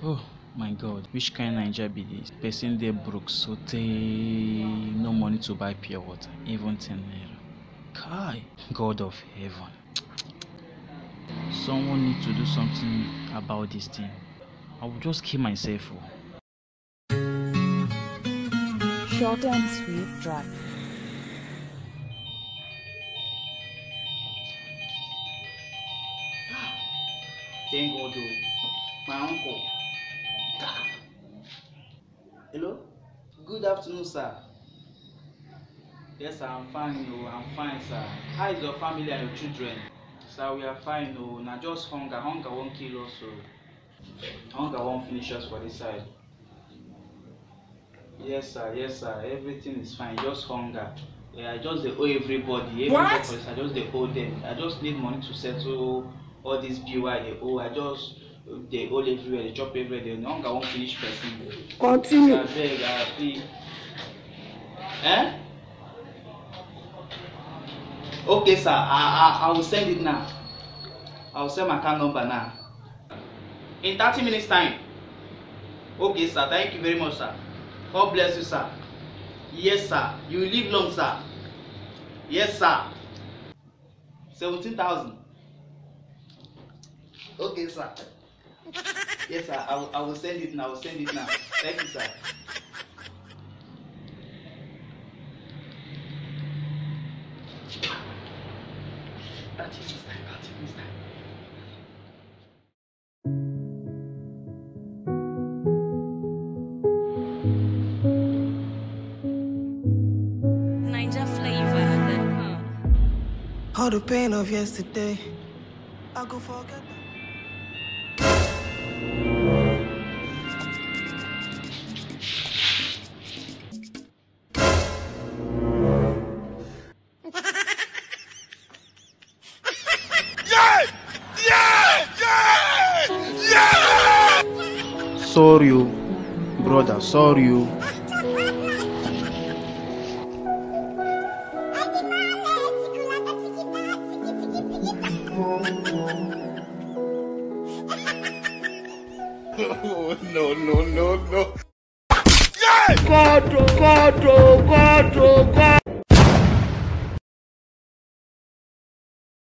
Oh my god, which kind Naija be dis? Person dey broke so they no money to buy pure water, even ten naira. Kai! God of heaven. Someone need to do something about this thing. I will just kill myself oo. Short and sweet track. Ah, thank God o. My uncle. Hello? Good afternoon, sir. Yes, sir, I'm fine o. I'm fine, sir. How is your family and your children? Sir, we are fine o. Na just hunger. Hunger wan kill us o. Hunger wan finish us for dis side. Yes, sir. Yes, sir. Everything is fine. Just hunger. Yeah, I just dey owe everybody. Everybody side, I just dey owe them. I just need money to settle all this bill wey I dey owe. I just dey owe everywhere, dey chop everywhere. The hunger wan finish person. Continue. abeg abi eh? Okay sir i i i will send it now. I will send my account number now. In thirty minutes time. Okay sir thank you very much sir. God bless you sir. Yes sir you live long sir. Yes sir. Seventeen thousand. Okay sir yes sir i will i will send it now i will send it now thank you sir. Thirty minutes time, thirty minutes time. NinjaFlavor.com. All the pain of yesterday, I go forget. Sorry brother, sorry o. no, no, no, no. God, oh, God, oh, God, oh, God.